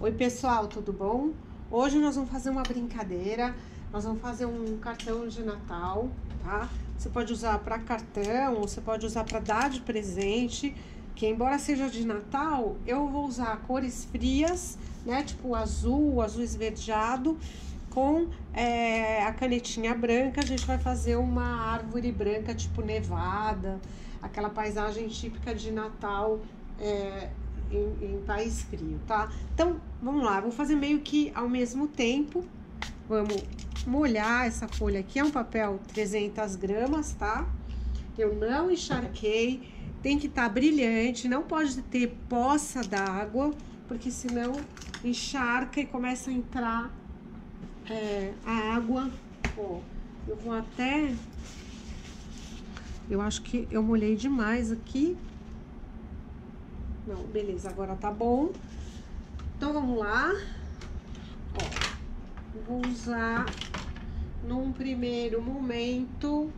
Oi pessoal, tudo bom? Hoje nós vamos fazer uma brincadeira, nós vamos fazer um cartão de Natal, tá? Você pode usar para cartão, você pode usar para dar de presente, que embora seja de Natal, eu vou usar cores frias, né? Tipo azul, azul esverdeado, com é, a canetinha branca, a gente vai fazer uma árvore branca, tipo nevada, aquela paisagem típica de Natal, é, em, em país frio, tá? Então, vamos lá, vou fazer meio que ao mesmo tempo. Vamos molhar essa folha aqui, é um papel 300 gramas, tá? Eu não encharquei, tem que estar tá brilhante, não pode ter poça d'água, porque senão encharca e começa a entrar é, a água. Ó, eu vou até... Eu acho que eu molhei demais aqui, não, beleza, agora tá bom. Então, vamos lá. Ó, vou usar num primeiro momento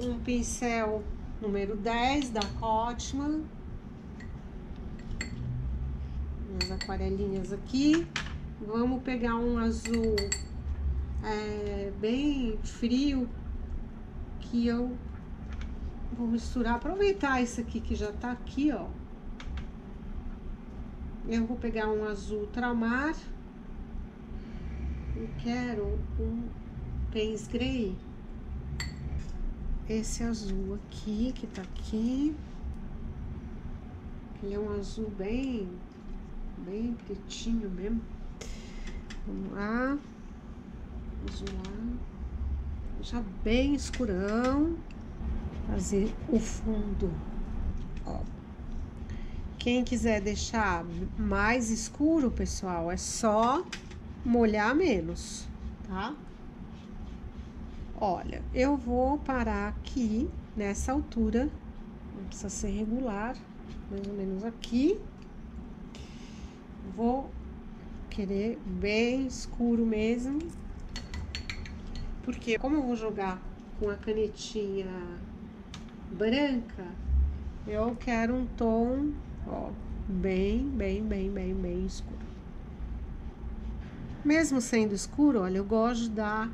um pincel número 10 da Cotman. Umas aquarelinhas aqui. Vamos pegar um azul é, bem frio que eu Vou misturar, aproveitar esse aqui que já tá aqui, ó. Eu vou pegar um azul tramar. Eu quero um pens grey. Esse azul aqui, que tá aqui. Ele é um azul bem, bem pretinho mesmo. Vamos lá. Azul lá. Já bem escurão fazer o fundo. Ó. Quem quiser deixar mais escuro, pessoal, é só molhar menos, tá? Olha, eu vou parar aqui nessa altura, não precisa ser regular, mais ou menos aqui. Vou querer bem escuro mesmo, porque como eu vou jogar com a canetinha branca, eu quero um tom, ó, bem, bem, bem, bem, bem escuro. Mesmo sendo escuro, olha, eu gosto de dar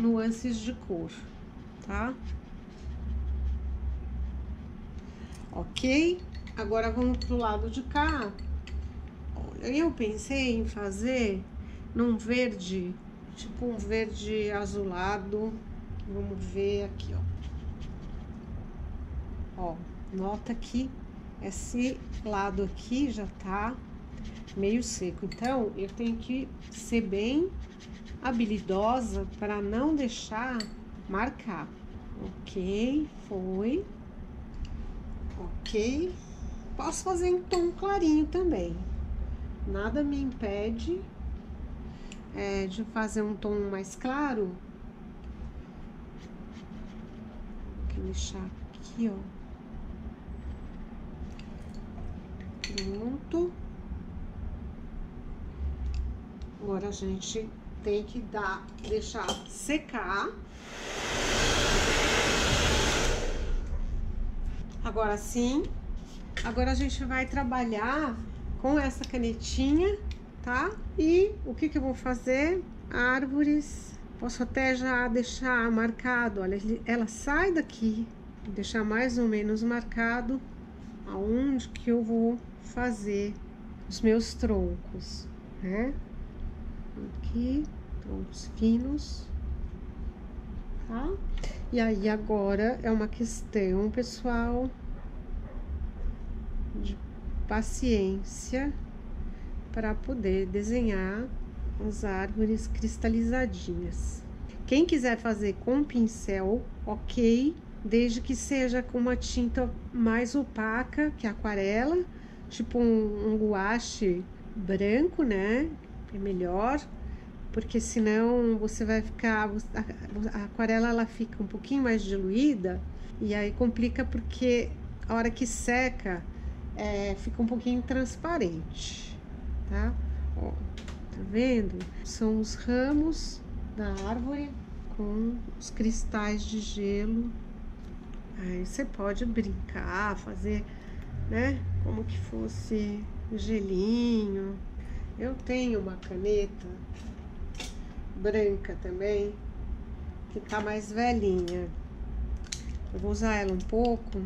nuances de cor, tá? Ok? Agora vamos pro lado de cá. Olha, eu pensei em fazer num verde, tipo um verde azulado. Vamos ver aqui, ó. Ó, nota que esse lado aqui já tá meio seco. Então, eu tenho que ser bem habilidosa para não deixar marcar. Ok, foi. Ok. Posso fazer em tom clarinho também. Nada me impede é, de fazer um tom mais claro. Vou deixar aqui, ó. Pronto. Agora a gente tem que dar, deixar secar. Agora sim. Agora a gente vai trabalhar com essa canetinha, tá? E o que que eu vou fazer? Árvores. Posso até já deixar marcado, olha, ela sai daqui, deixar mais ou menos marcado aonde que eu vou fazer os meus troncos, né? Aqui, troncos finos, tá? E aí agora é uma questão, pessoal, de paciência para poder desenhar as árvores cristalizadinhas. Quem quiser fazer com pincel, ok, desde que seja com uma tinta mais opaca que aquarela, tipo um, um guache branco, né? É melhor, porque senão você vai ficar a, a aquarela ela fica um pouquinho mais diluída e aí complica porque a hora que seca é, fica um pouquinho transparente, tá? Ó, tá vendo? São os ramos da árvore com os cristais de gelo Aí você pode brincar, fazer, né? Como que fosse gelinho. Eu tenho uma caneta branca também, que tá mais velhinha. Eu vou usar ela um pouco.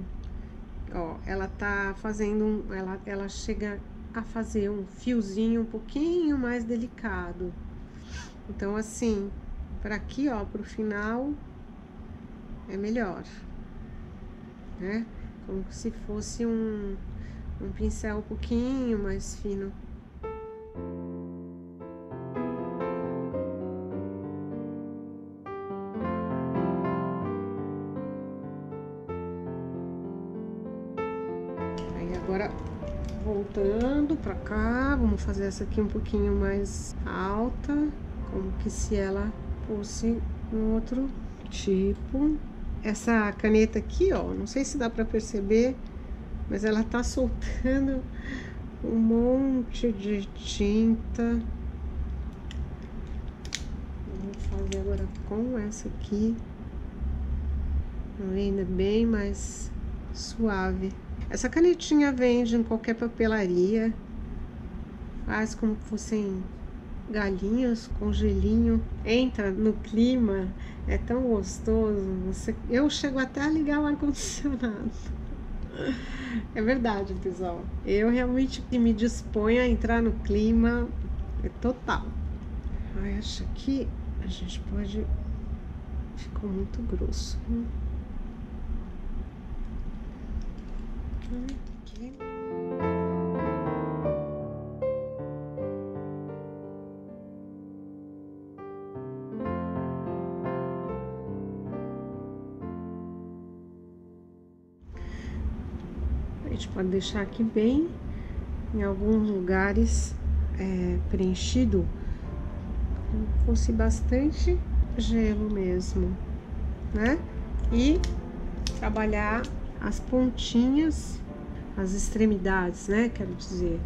Ó, ela tá fazendo um, ela, ela chega a fazer um fiozinho um pouquinho mais delicado. Então, assim, para aqui, ó, pro final, é melhor, né? Como se fosse um, um pincel um pouquinho mais fino. Aí agora voltando pra cá, vamos fazer essa aqui um pouquinho mais alta, como que se ela fosse um outro tipo. Essa caneta aqui, ó, não sei se dá pra perceber, mas ela tá soltando um monte de tinta. Vou fazer agora com essa aqui. Ainda bem mais suave. Essa canetinha vende em qualquer papelaria. Faz como fossem galinhas com gelinho. Entra no clima, é tão gostoso. Você... Eu chego até a ligar o ar-condicionado. É verdade, pessoal. Eu realmente me disponho a entrar no clima é total. Eu acho que a gente pode. Ficou muito grosso. Aqui. A gente pode deixar aqui bem, em alguns lugares, é, preenchido, como fosse bastante gelo mesmo, né? E trabalhar as pontinhas, as extremidades, né? Quero dizer,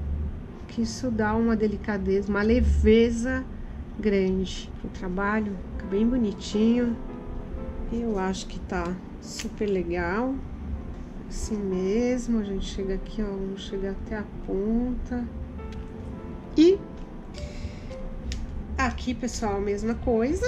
que isso dá uma delicadeza, uma leveza grande pro trabalho, fica bem bonitinho. Eu acho que tá super legal. Assim mesmo, a gente chega aqui, ó, vamos chegar até a ponta. E aqui, pessoal, a mesma coisa.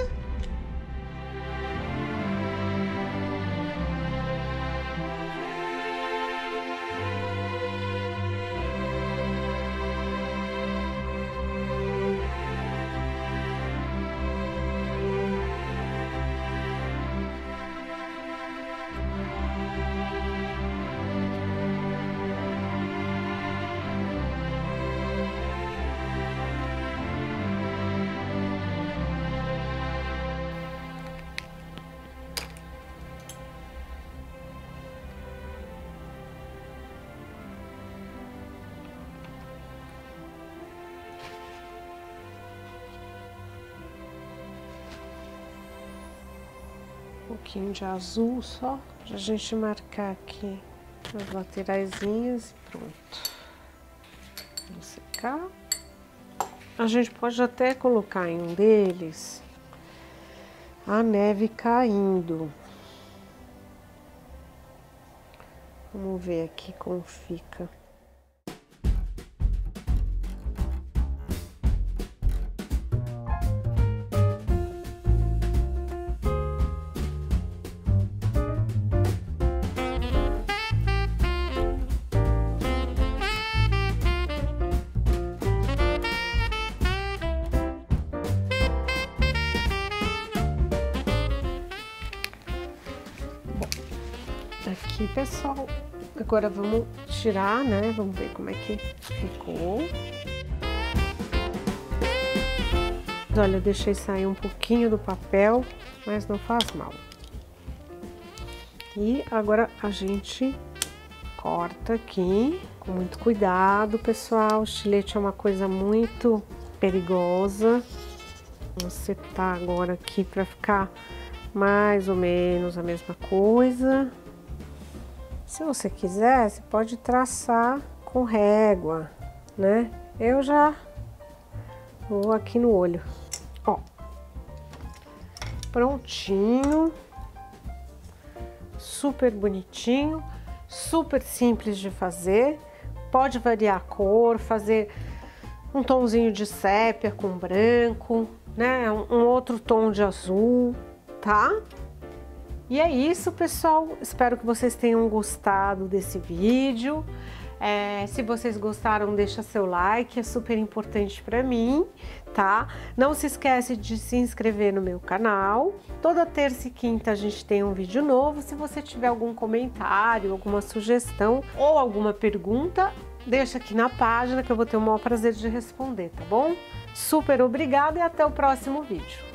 Pouquinho de azul só, pra gente marcar aqui as lateraisinhas e pronto. Vou secar. A gente pode até colocar em um deles a neve caindo. Vamos ver aqui como fica. Aqui, pessoal, agora vamos tirar, né? Vamos ver como é que ficou. Olha, eu deixei sair um pouquinho do papel, mas não faz mal. E agora a gente corta aqui com muito cuidado, pessoal. O estilete é uma coisa muito perigosa. Vou setar agora aqui para ficar mais ou menos a mesma coisa. Se você quiser, você pode traçar com régua, né? Eu já vou aqui no olho. Ó, prontinho, super bonitinho, super simples de fazer. Pode variar a cor, fazer um tomzinho de sépia com branco, né? Um, outro tom de azul, tá? E é isso, pessoal. Espero que vocês tenham gostado desse vídeo. É, se vocês gostaram, deixa seu like, é super importante para mim, tá? Não se esquece de se inscrever no meu canal. Toda terça e quinta a gente tem um vídeo novo. Se você tiver algum comentário, alguma sugestão ou alguma pergunta, deixa aqui na página que eu vou ter o maior prazer de responder, tá bom? Super obrigada e até o próximo vídeo.